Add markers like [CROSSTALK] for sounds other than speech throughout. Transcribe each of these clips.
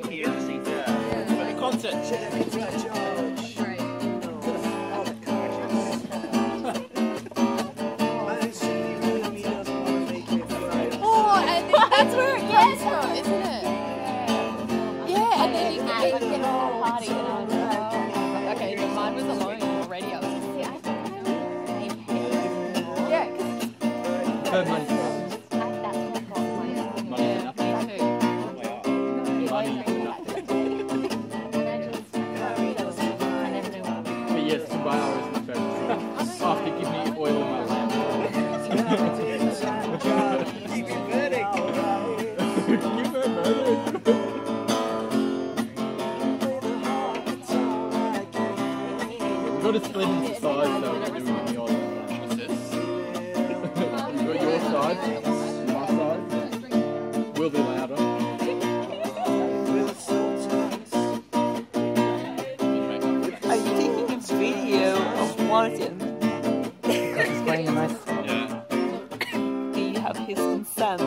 can hear the seats for the concert. Oh, and then that's where it gets from, isn't it? Yeah, and then you can get a whole party. And I oh, okay, but mine was alone on the radio. Yeah, 'cause Her We've got to split into sides though. We're doing the odd. What's this? Got your side, my side. We'll be louder. Are you taking a video of Martin? He's playing a nice song. Yeah. Do you have his consent?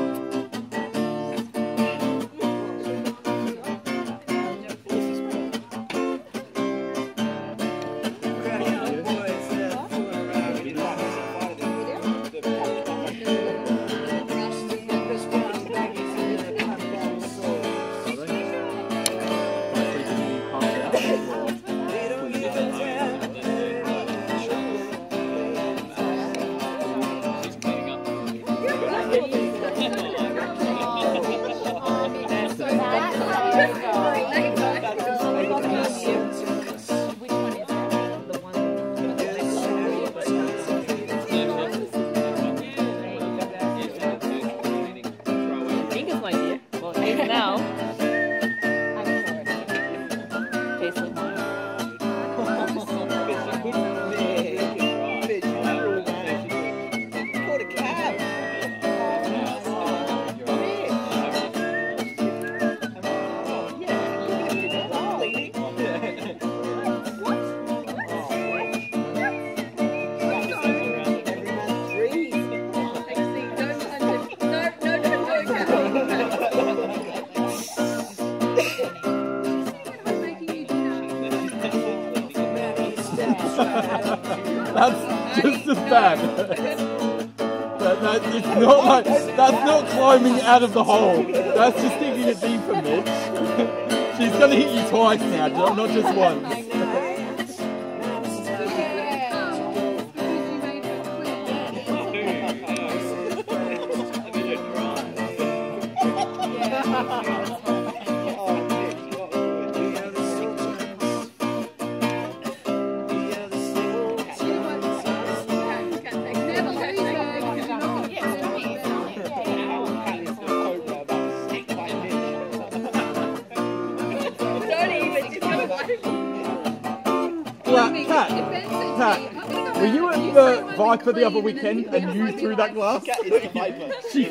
[LAUGHS] That's just as bad. That, that, it's not like that's not climbing out of the hole. That's just digging it deeper, Mitch. [LAUGHS] She's gonna hit you twice now, not just once. Cat, Cat, Cat, were you at the Viper the other weekend and you threw that glass? Cat the Viper. She